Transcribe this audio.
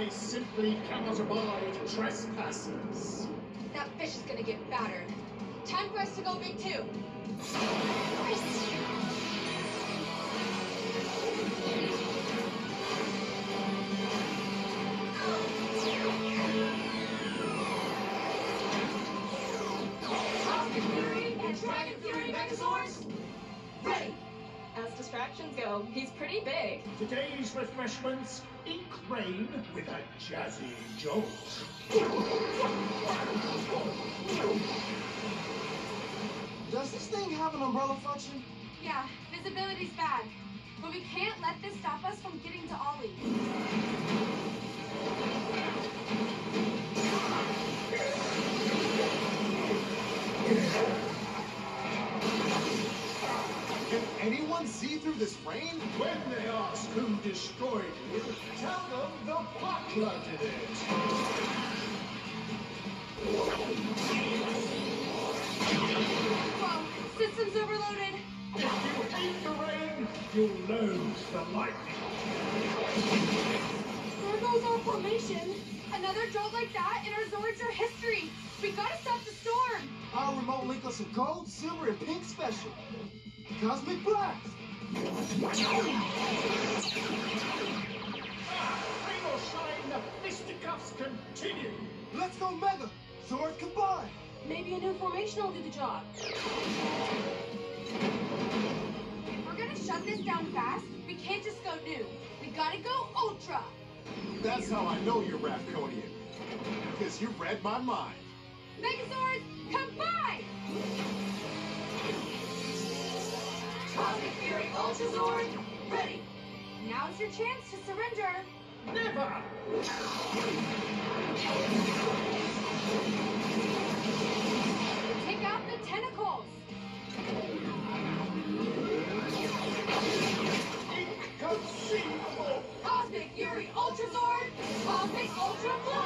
I simply cannot abide trespassers. That fish is gonna get battered. Time for us to go big two. As distractions go, he's pretty big. Today's refreshments, ink rain with a jazzy jolt. Does this thing have an umbrella function? Yeah, visibility's bad. But we can't let this stop us anyone see through this rain? When they ask who destroyed it, tell them the butler did it. Whoa, system's overloaded. If you hate the rain, you'll loathe the lightning. There goes our formation. Another jolt like that and our Zords are history. We gotta stop the storm. Our remote link us a gold, silver, and pink special. Cosmic Blast! Ah, or shine, the fisticuffs continue. Let's go Mega! Zords combine! Maybe a new formation will do the job. If we're gonna shut this down fast, we can't just go new. We gotta go ultra. That's how I know you're Ravconian. Because you read my mind. Megazords, combine! Fury Ultrazord, ready! Now's your chance to surrender. Never! Take out the tentacles. Inconceivable! Cosmic Fury Ultrazord, Cosmic Ultra Blast!